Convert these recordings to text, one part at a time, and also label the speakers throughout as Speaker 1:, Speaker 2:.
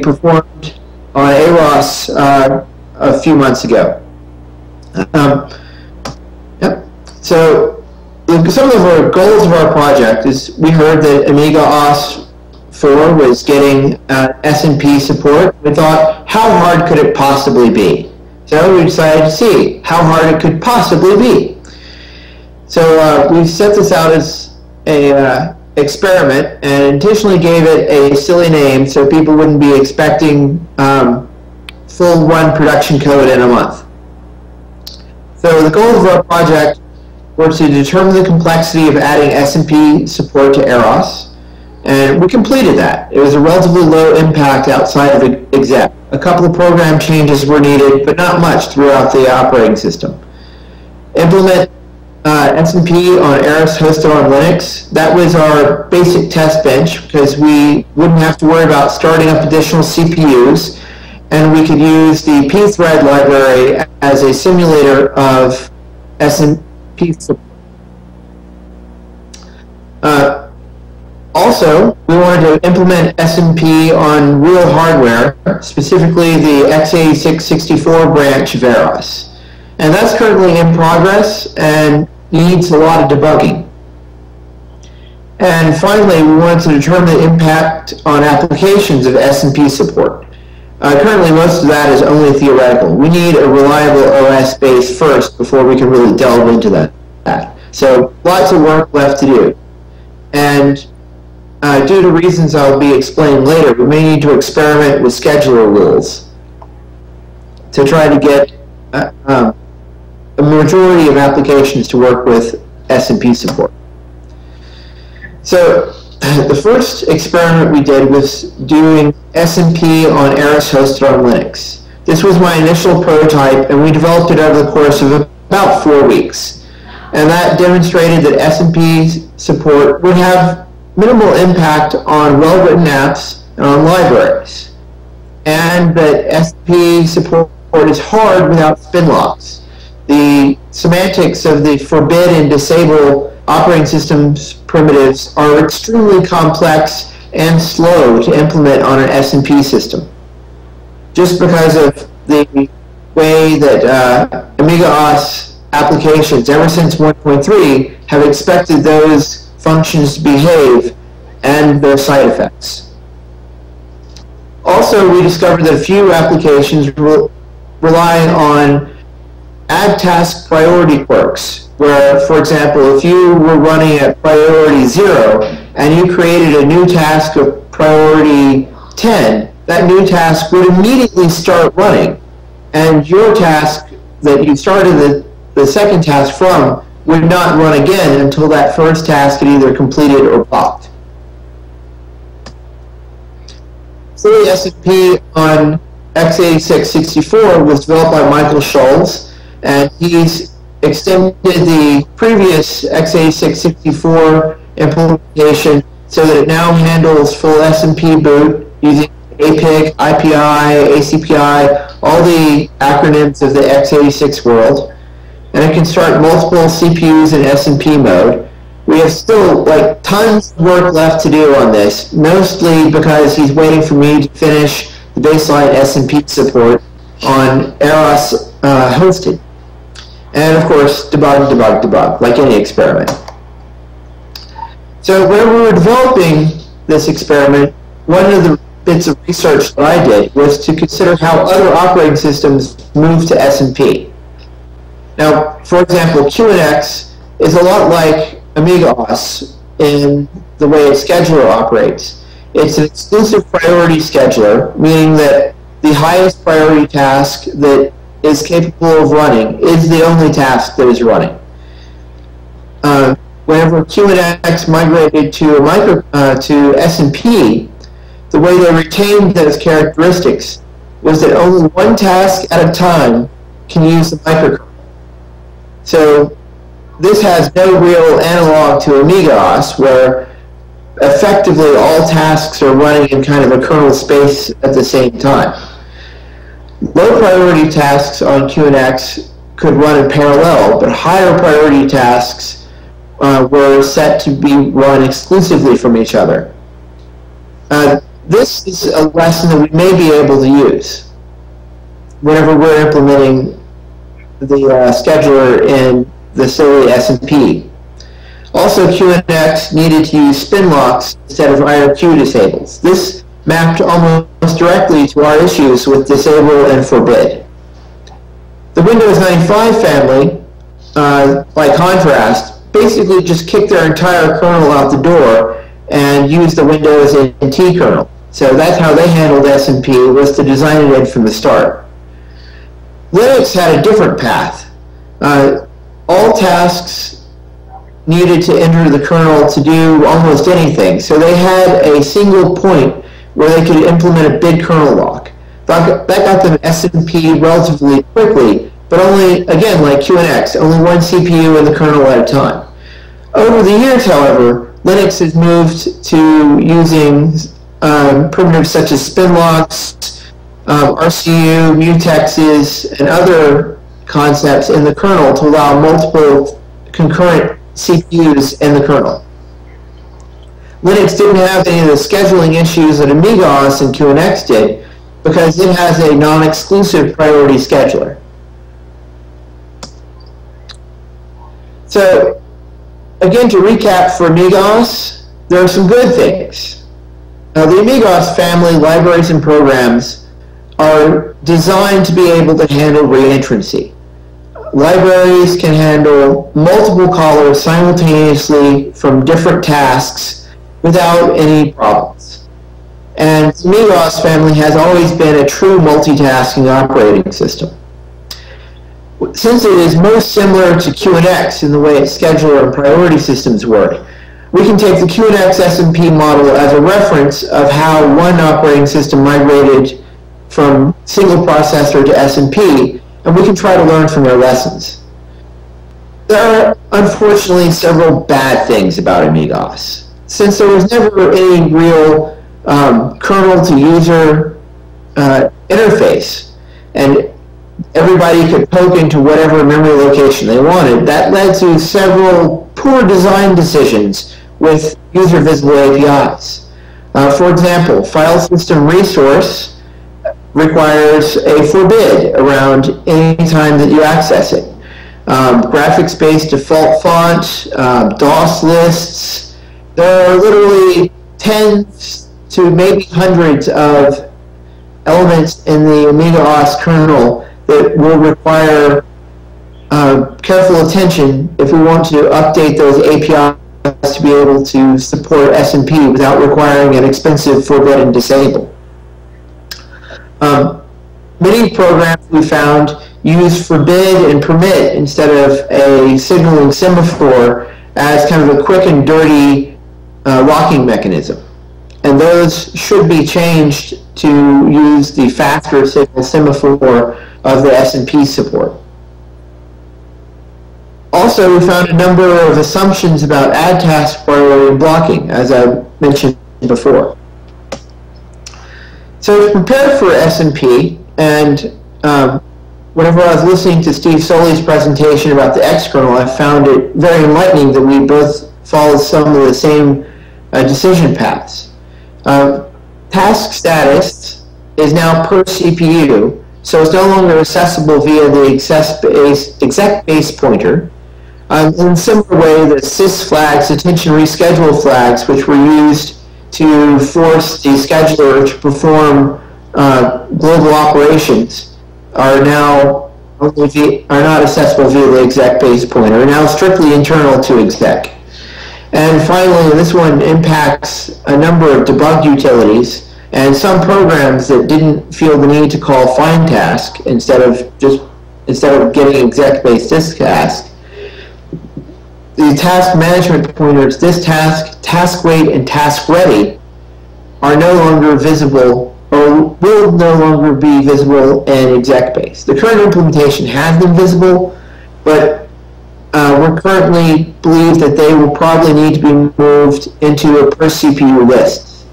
Speaker 1: performed on AROS uh, a few months ago. Um, yep. So some of our goals of our project is we heard that Amiga OS 4 was getting uh, SMP support. We thought, how hard could it possibly be? So we decided to see how hard it could possibly be. So uh, we set this out as a uh, experiment and intentionally gave it a silly name so people wouldn't be expecting um, full one production code in a month. So the goals of our project were to determine the complexity of adding SMP support to AROS, and we completed that. It was a relatively low impact outside of exec. A couple of program changes were needed, but not much throughout the operating system. Implement uh, SMP on AROS hosted on Linux. That was our basic test bench because we wouldn't have to worry about starting up additional CPUs and we could use the pthread library as a simulator of SMP support. Uh, also, we wanted to implement SMP on real hardware, specifically the x86-64 branch of AROS. And that's currently in progress and needs a lot of debugging. And finally, we wanted to determine the impact on applications of SMP support. Uh, currently, most of that is only theoretical. We need a reliable OS base first before we can really delve into that. So lots of work left to do. And uh, due to reasons I'll be explaining later, we may need to experiment with scheduler rules to try to get uh, um, a majority of applications to work with SMP support. So the first experiment we did was doing SMP on AROS hosted on Linux. This was my initial prototype, and we developed it over the course of about four weeks. And that demonstrated that SMP support would have minimal impact on well-written apps and on libraries, and that SMP support is hard without spin locks. The semantics of the forbid and disable operating systems primitives are extremely complex and slow to implement on an SMP system. Just because of the way that uh, Amiga OS applications, ever since 1.3, have expected those functions behave and their side effects. Also, we discovered that a few applications re rely on add task priority quirks, where, for example, if you were running at priority 0 and you created a new task of priority 10, that new task would immediately start running, and your task that you started the, the second task from would not run again until that first task had either completed or blocked. Silly SMP on x86-64 was developed by Michael Schulz, and he's extended the previous x86-64 implementation so that it now handles full SMP boot using APIC, IPI, ACPI, all the acronyms of the x86 world and it can start multiple CPUs in SMP mode. We have still like tons of work left to do on this, mostly because he's waiting for me to finish the baseline SMP support on AROS uh, hosted. And of course, debug, debug, debug, like any experiment. So when we were developing this experiment, one of the bits of research that I did was to consider how other operating systems move to SMP. Now, for example, QNX is a lot like AmigaOS in the way a scheduler operates. It's an exclusive priority scheduler, meaning that the highest priority task that is capable of running is the only task that is running. Uh, whenever QNX migrated to a micro uh, to SMP, the way they retained those characteristics was that only one task at a time can use the microkernel. So this has no real analog to AmigaOS, where effectively all tasks are running in kind of a kernel space at the same time. Low priority tasks on QNX could run in parallel, but higher priority tasks uh, were set to be run exclusively from each other. Uh, this is a lesson that we may be able to use whenever we're implementing the uh, scheduler in the Silly SMP. Also, QNX needed to use spin locks instead of IRQ disables. This mapped almost directly to our issues with disable and forbid. The Windows 95 family, uh, by contrast, basically just kicked their entire kernel out the door and used the Windows NT kernel. So that's how they handled SMP, was to design it in from the start. Linux had a different path. Uh, all tasks needed to enter the kernel to do almost anything. So they had a single point where they could implement a big kernel lock. That got them SMP relatively quickly, but only, again, like QNX, only one CPU in the kernel at a time. Over the years, however, Linux has moved to using um, primitives such as spin locks, um, RCU, mutexes, and other concepts in the kernel to allow multiple concurrent CPUs in the kernel. Linux didn't have any of the scheduling issues that AmigaOS and QNX did because it has a non-exclusive priority scheduler. So, again, to recap for AmigaOS, there are some good things. Now, the AmigaOS family libraries and programs are designed to be able to handle reentrancy. Libraries can handle multiple callers simultaneously from different tasks without any problems. And the AmigaOS family has always been a true multitasking operating system. Since it is most similar to QNX in the way its scheduler and priority systems work, we can take the QNX SMP model as a reference of how one operating system migrated from single processor to SMP, and we can try to learn from their lessons. There are unfortunately several bad things about AmigaOS. Since there was never any real um, kernel to user uh, interface, and everybody could poke into whatever memory location they wanted, that led to several poor design decisions with user visible APIs. Uh, for example, file system resource requires a forbid around any time that you access it. Um, graphics-based default font, um, DOS lists, there are literally tens to maybe hundreds of elements in the AmigaOS kernel that will require uh, careful attention if we want to update those APIs to be able to support SMP without requiring an expensive forbid and disable. Um, many programs we found use forbid and permit instead of a signaling semaphore as kind of a quick and dirty uh, locking mechanism. And those should be changed to use the faster signal semaphore of the SMP support. Also, we found a number of assumptions about ad task priority blocking, as I mentioned before. So to prepare for SMP, and um, whenever I was listening to Steve Solie's presentation about the X kernel, I found it very enlightening that we both follow some of the same uh, decision paths. Uh, task status is now per CPU, so it's no longer accessible via the exec base, pointer. Um, in a similar way, the sys flags, attention reschedule flags, which were used to force the scheduler to perform uh, global operations, are now only are not accessible via the exec base pointer, are now strictly internal to exec. And finally, this one impacts a number of debug utilities and some programs that didn't feel the need to call find task instead of just instead of getting exec-based disk task. The task management pointers, this task, task wait, and task ready are no longer visible or will no longer be visible in exec base. The current implementation has been visible, but uh, we currently believe that they will probably need to be moved into a per CPU list.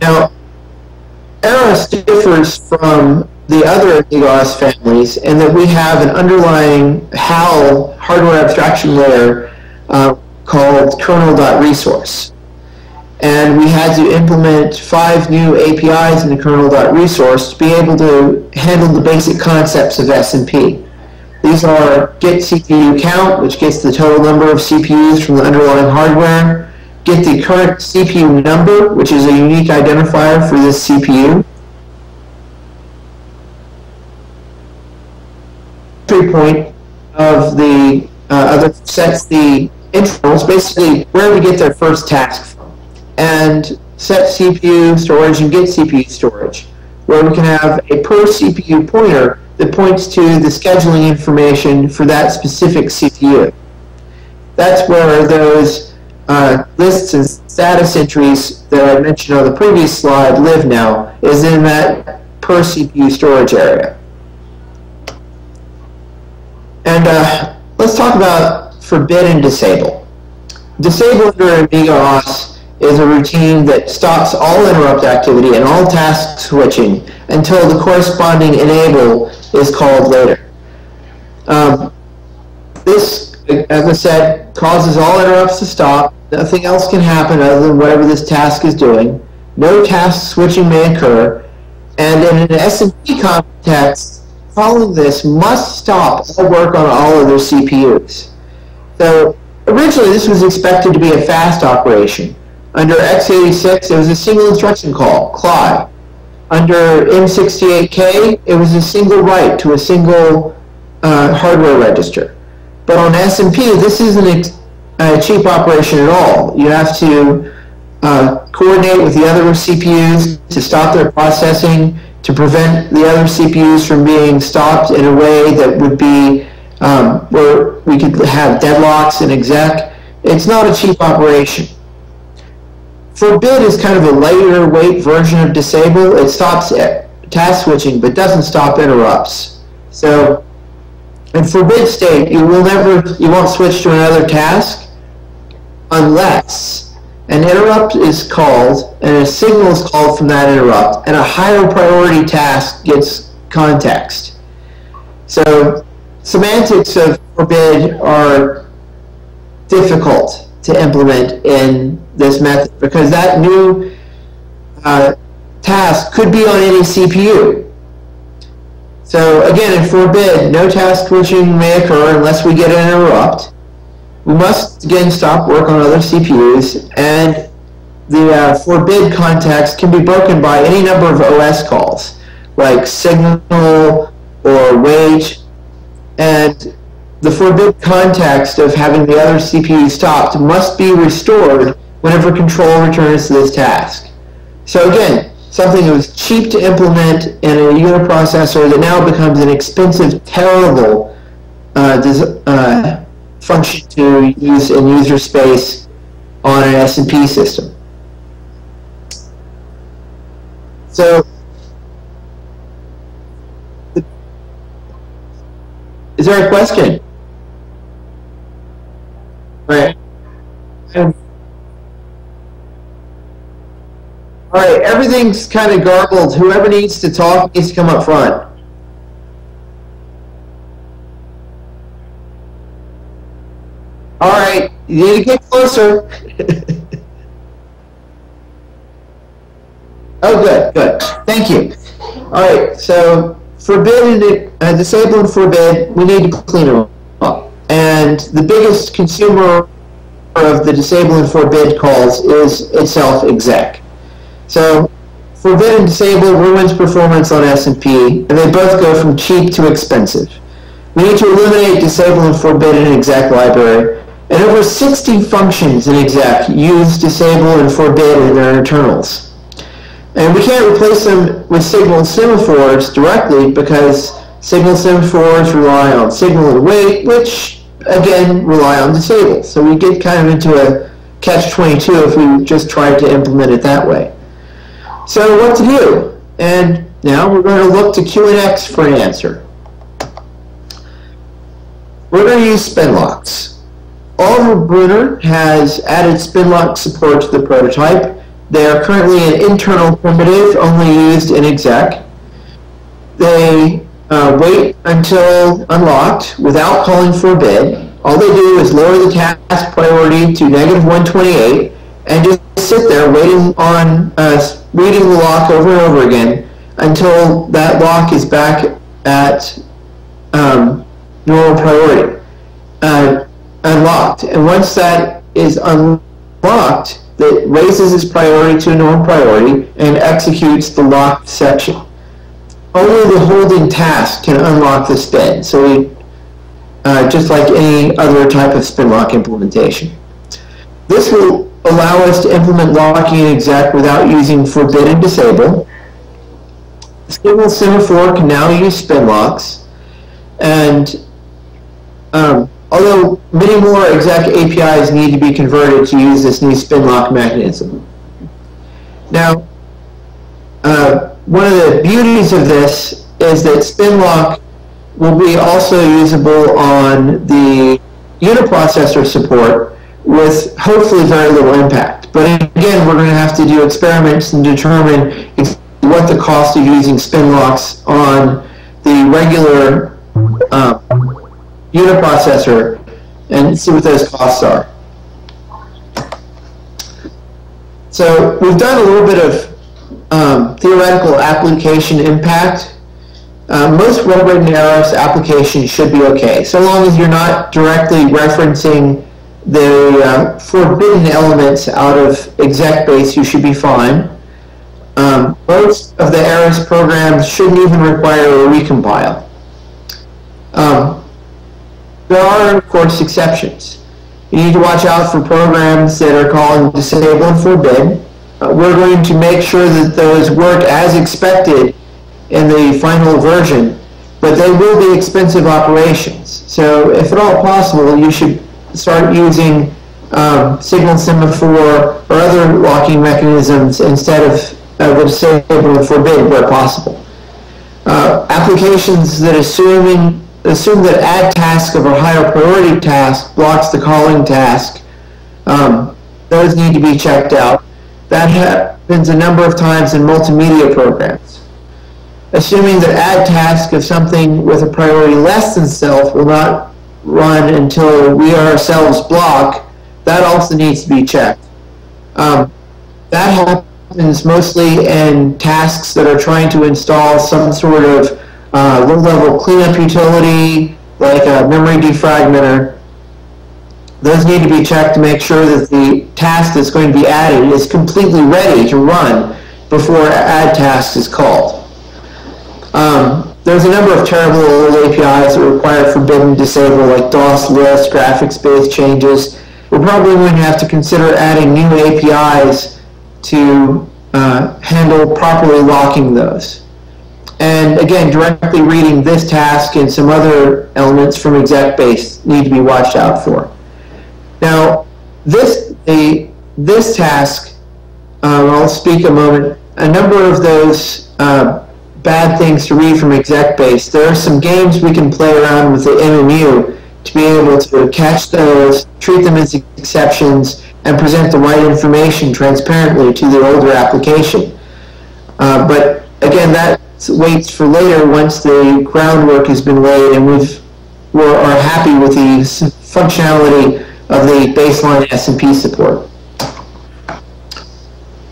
Speaker 1: Now, AROS differs from the other AmigaOS families in that we have an underlying HAL hardware abstraction layer uh, called kernel.resource. and we had to implement five new APIs in the kernel.resource to be able to handle the basic concepts of SMP. These are get CPU count, which gets the total number of CPUs from the underlying hardware, get the current CPU number, which is a unique identifier for this CPU, entry point of the uh, other sets the intervals, basically where we get their first task from, and set CPU storage and get CPU storage, where we can have a per CPU pointer that points to the scheduling information for that specific CPU. That's where those uh, lists and status entries that I mentioned on the previous slide live now, is in that per CPU storage area. And uh, let's talk about forbid and disable. Disable under AmigaOS is a routine that stops all interrupt activity and all task switching until the corresponding enable is called later. Um, this, as I said, causes all interrupts to stop. Nothing else can happen other than whatever this task is doing. No task switching may occur. And in an SMP context, following this must stop all work on all of their CPUs. So originally this was expected to be a fast operation. Under x86 it was a single instruction call, CLI. Under M68K, it was a single write to a single uh, hardware register. But on SMP, this isn't a cheap operation at all. You have to uh, coordinate with the other CPUs to stop their processing, to prevent the other CPUs from being stopped in a way that would be um, where we could have deadlocks in exec. It's not a cheap operation. Forbid is kind of a lighter weight version of disable. It stops task switching, but doesn't stop interrupts. So in forbid state, you will never, you won't switch to another task unless an interrupt is called and a signal is called from that interrupt and a higher priority task gets context. So semantics of forbid are difficult to implement in this method because that new uh, task could be on any CPU. So again, in forbid, no task switching may occur unless we get an interrupt. We must again stop work on other CPUs, and the uh, forbid context can be broken by any number of OS calls, like signal or wait, and the forbid context of having the other CPU stopped must be restored whenever control returns to this task. So again, something that was cheap to implement in a uniprocessor that now becomes an expensive, terrible uh, uh, function to use in user space on an SMP system. So, is there a question? Right. All right, everything's kind of garbled. Whoever needs to talk needs to come up front. All right, you need to get closer. oh, good, good. Thank you. All right, so forbid uh, disable and forbid, we need to clean them up. And the biggest consumer of the disable and forbid calls is itself exec. So forbid and disable ruins performance on SMP, and they both go from cheap to expensive. We need to eliminate disable and forbid in exec library, and over 60 functions in exec use disable and forbid in their internals. And we can't replace them with signal and semaphores directly because signal semaphores rely on signal and wait, which again rely on disable. So we get kind of into a catch-22 if we just tried to implement it that way. So what to do? And now we're going to look to QNX for an answer. We're going to use spin locks. Oliver Brunner has added spin lock support to the prototype. They are currently an internal primitive only used in exec. They uh, wait until unlocked without calling forbid. All they do is lower the task priority to negative 128 and just sit there waiting on uh, reading the lock over and over again until that lock is back at um, normal priority, uh, unlocked. And once that is unlocked, that raises its priority to a normal priority and executes the locked section. Only the holding task can unlock the spin. So we, uh, just like any other type of spin lock implementation. This will allow us to implement locking in exec without using forbid and disable. Signal semaphore can now use spin locks. And um, although many more exec APIs need to be converted to use this new spin lock mechanism. Now, uh, one of the beauties of this is that spin lock will be also usable on the uniprocessor support with hopefully very little impact. But again, we're going to have to do experiments and determine what the cost of using spin locks on the regular uh, uniprocessor and see what those costs are. So we've done a little bit of um, theoretical application impact. Uh, most well-written AROS applications should be okay, so long as you're not directly referencing the uh, forbidden elements out of exec base, you should be fine. Um, most of the AROS programs shouldn't even require a recompile. Um, there are, of course, exceptions. You need to watch out for programs that are calling disable and forbid. Uh, we're going to make sure that those work as expected in the final version, but they will be expensive operations. So if at all possible, you should start using um, signal semaphore or other locking mechanisms instead of uh, the disable and forbid where possible. Uh, applications that assuming assume that add task of a higher priority task blocks the calling task, um, those need to be checked out. That happens a number of times in multimedia programs. Assuming that add task of something with a priority less than self will not run until we ourselves block, that also needs to be checked. Um, that happens mostly in tasks that are trying to install some sort of uh, low-level cleanup utility, like a memory defragmenter. Those need to be checked to make sure that the task that's going to be added is completely ready to run before add task is called. Um, there's a number of terrible old APIs that require forbidden disable, like DOS list, graphics-based changes. We're probably going to have to consider adding new APIs to uh, handle properly locking those. And again, directly reading this task and some other elements from exec base need to be watched out for. Now, this this task, um, I'll speak a moment. A number of those uh, bad things to read from exec base. There are some games we can play around with the MMU to be able to catch those, treat them as exceptions, and present the right information transparently to the older application. Uh, but again, that waits for later once the groundwork has been laid and we've, we're, are happy with the functionality of the baseline SMP support.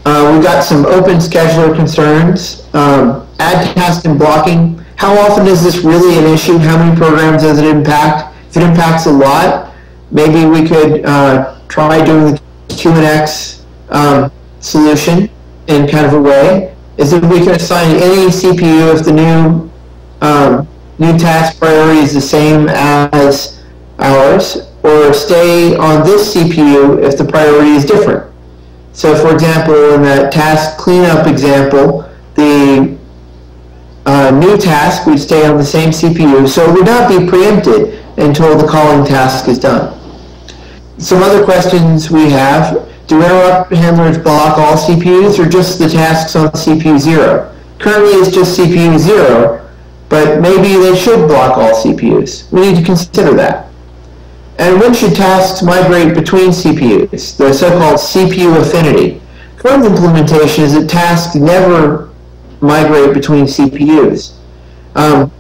Speaker 1: Uh, we've got some open scheduler concerns. Um, add task and blocking, how often is this really an issue? How many programs does it impact? If it impacts a lot, maybe we could uh, try doing the QNX um, solution in kind of a way, is that we can assign any CPU if the new um, new task priority is the same as ours, or stay on this CPU if the priority is different. So for example, in that task cleanup example, the uh, new task would stay on the same CPU, so it would not be preempted until the calling task is done. Some other questions we have, do interrupt handlers block all CPUs or just the tasks on CPU 0? Currently it's just CPU 0, but maybe they should block all CPUs. We need to consider that. And when should tasks migrate between CPUs, the so-called CPU affinity? Current implementation is that tasks never migrate between CPUs. Um,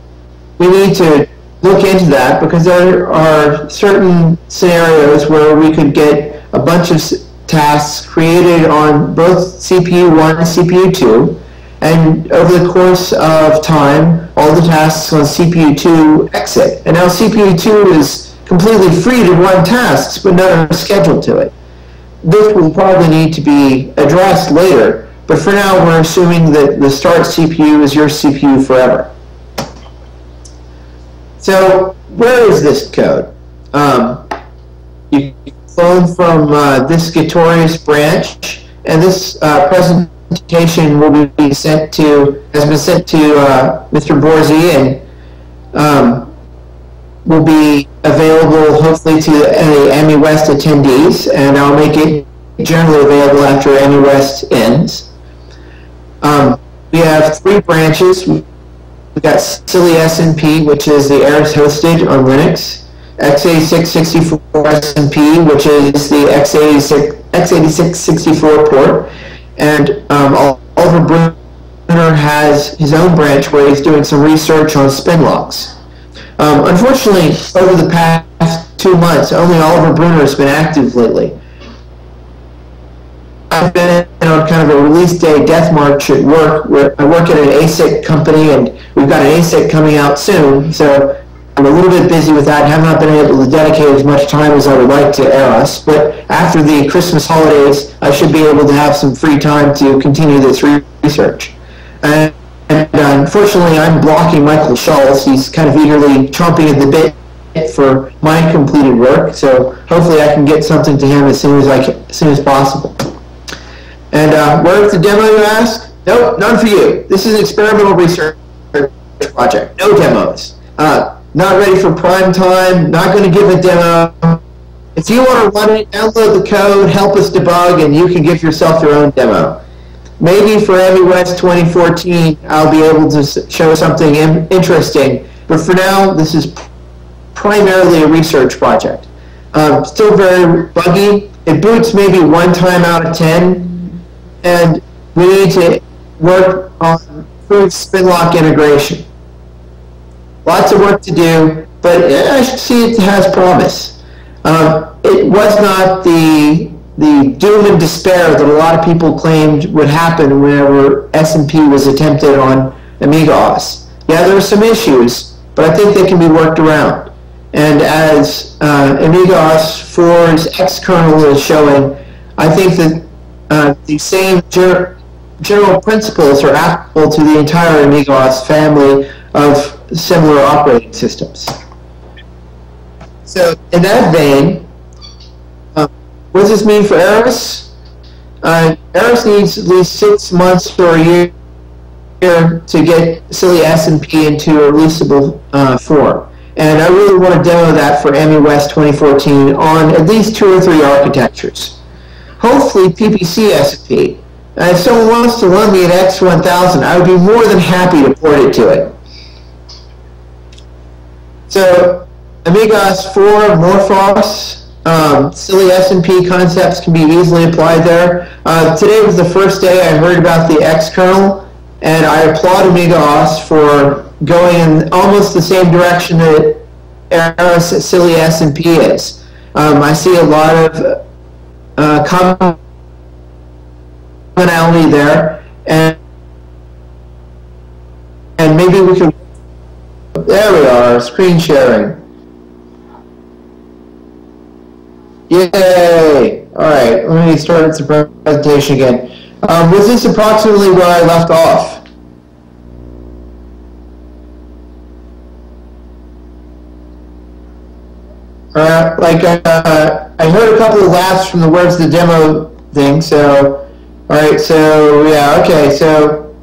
Speaker 1: we need to look into that because there are certain scenarios where we could get a bunch of tasks created on both CPU1 and CPU2, and over the course of time, all the tasks on CPU2 exit. And now CPU2 is completely free to run tasks, but none are scheduled to it. This will probably need to be addressed later, but for now we're assuming that the start CPU is your CPU forever. So where is this code? Um, you clone from uh, this Gitorious branch, and this uh, presentation will be sent to, has been sent to uh, Mr. Borzi, and um, will be available hopefully to any Amiwest attendees, and I'll make it generally available after Amiwest ends. Um, we have three branches. We've got Silly SMP, which is the AROS hosted on Linux x86 SMP, which is the x86, x86 64 port, and um, Oliver Brunner has his own branch where he's doing some research on spin locks. Um, unfortunately, over the past two months, only Oliver Brunner has been active lately. I've been on kind of a release day death march at work. I work at an ASIC company, and we've got an ASIC coming out soon. So I'm a little bit busy with that. Have not been able to dedicate as much time as I would like to AROS. But after the Christmas holidays, I should be able to have some free time to continue this research. And, and uh, unfortunately, I'm blocking Michael Schulz. He's kind of eagerly chomping at the bit for my completed work. So hopefully, I can get something to him as soon as I can, as soon as possible. And uh, where's the demo, you ask? Nope, none for you. This is an experimental research project. No demos. Uh, not ready for prime time, not going to give a demo. If you want to run it, download the code, help us debug, and you can give yourself your own demo. Maybe for Amiwest 2014, I'll be able to show something interesting, but for now, this is primarily a research project. Um, still very buggy. It boots maybe one time out of 10, and we need to work on improved spin lock integration. Lots of work to do, but I see it has promise. Um, it was not the the doom and despair that a lot of people claimed would happen whenever SMP was attempted on AmigaOS. Yeah, there are some issues, but I think they can be worked around. And as uh, AmigaOS 4's X kernel is showing, I think that uh, the same ger general principles are applicable to the entire AmigaOS family of similar operating systems. So in that vein, uh, what does this mean for AROS? Uh, AROS needs at least six months or a year to get Silly SMP into a releasable uh, form. And I really want to demo that for Amiwest 2014 on at least two or three architectures. Hopefully PPC SMP. Uh, if someone wants to loan me an X1000, I would be more than happy to port it to it. So AmigaOS 4, MorphOS, um, silly SMP concepts can be easily applied there. Uh, today was the first day I heard about the X kernel, and I applaud AmigaOS for going in almost the same direction that silly SMP is. Um, I see a lot of uh, commonality there, and and maybe we can there we are, screen sharing. Yay! Alright, let me start the presentation again. Um, was this approximately where I left off? Uh, like, uh, I heard a couple of laughs from the words the demo thing, so, alright, so, yeah, okay, so,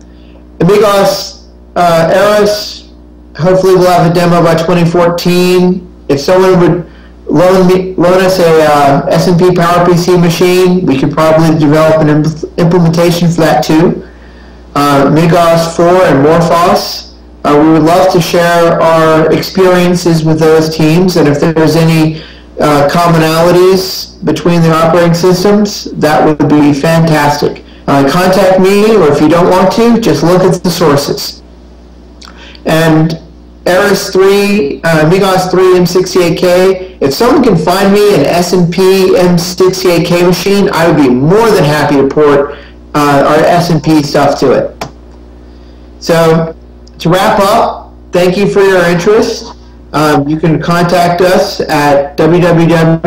Speaker 1: Amigos, uh, AROS, hopefully we'll have a demo by 2014. If someone would loan, me, loan us a uh, SMP PowerPC machine, we could probably develop an imp implementation for that too. Uh, Migos 4 and MorphOS. Uh, we would love to share our experiences with those teams, and if there's any uh, commonalities between the operating systems, that would be fantastic. Uh, contact me, or if you don't want to, just look at the sources. And Aorus 3, uh, Migos 3 M68K. If someone can find me an SMP M68K machine, I would be more than happy to port uh, our SMP stuff to it. So to wrap up, thank you for your interest. Um, you can contact us at www.aros.org,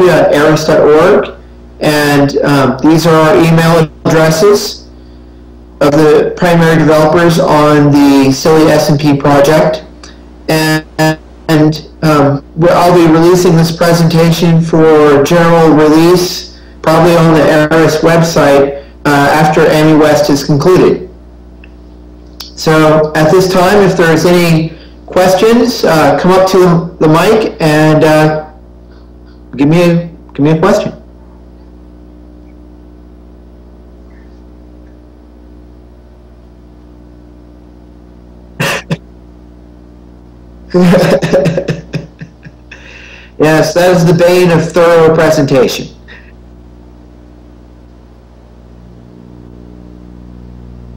Speaker 1: and um, these are our email addresses of the primary developers on the Silly SMP project. And, and um, I'll be releasing this presentation for general release, probably on the AROS website uh, after Amiwest is concluded. So at this time, if there's any questions, uh, come up to the mic and uh, give me a give me a question. yes, that is the bane of thorough presentation.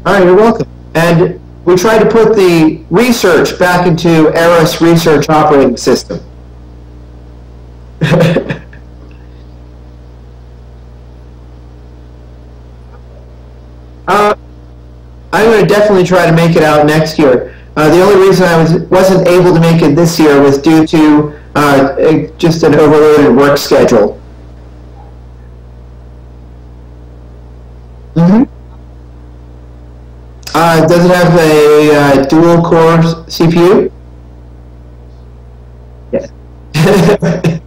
Speaker 1: All right, you're welcome. And we try to put the research back into AROS Research Operating System. uh, I'm going to definitely try to make it out next year. Uh, the only reason I was, wasn't able to make it this year was due to uh, just an overloaded work schedule. Mm-hmm. Uh, does it have a uh, dual core CPU? Yes.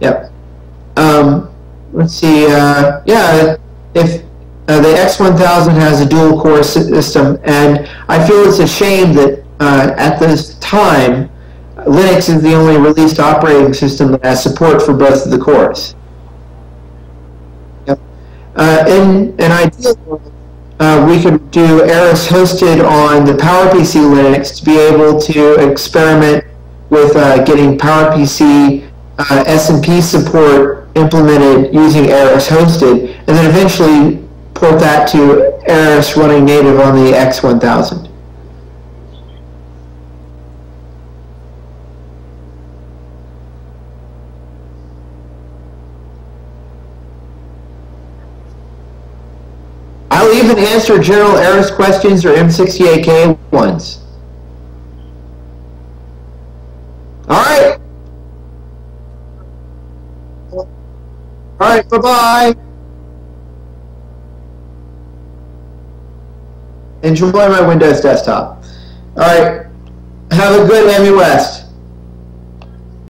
Speaker 1: yep. Um, let's see. Uh, yeah, if uh, the X1000 has a dual core system, and I feel it's a shame that uh, at this time, Linux is the only released operating system that has support for both of the cores. Yep. Uh, in an ideal world, uh, we could do AROS hosted on the PowerPC Linux to be able to experiment with uh, getting PowerPC uh, SMP support implemented using AROS hosted, and then eventually port that to AROS running native on the X1000. Answer general AROS questions or M68K ones. All right. All right, bye-bye. enjoy my Windows desktop. All right. Have a good Amiwest.